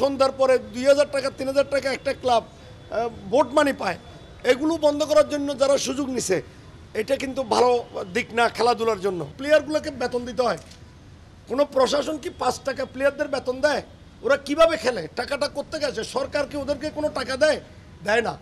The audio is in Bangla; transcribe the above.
সন্ধ্যার পরে দুই হাজার টাকা, তিন হাজার টাকা একটা ক্লাব বোট মানি পায়। এগুলো বন্ধ করার জন্য যারা সুযোগ নিছে, এটা কিন্তু ভালো দিক না খেলাধুলার জন্য। প্লেয়ারগুলোকে বেতন দিতে হয়। কোনো প্রশাসন কি পাঁচ টাকা প্লেয়ারদের বেতন দেয়? ওরা কীভাবে খেলে? টাকাটা করতে গেছে সরকার কি ওদেরকে কোনো টাকা দেয়? দেয় না।